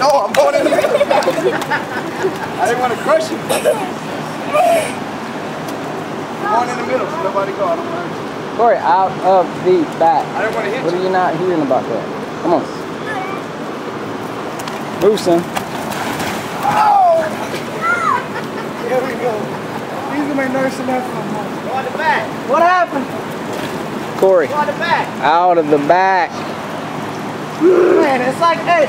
No, I'm going in the. I didn't want to crush you. One in the middle so nobody go. I don't. Kory, out of the back. I didn't want to hit What are you not hearing about that? Come on. Move, son. Oh! Here we go. These are my nursing that my mom. Go on the back. What happened? Kory, Go on the back. out of the back. Man, it's like, hey,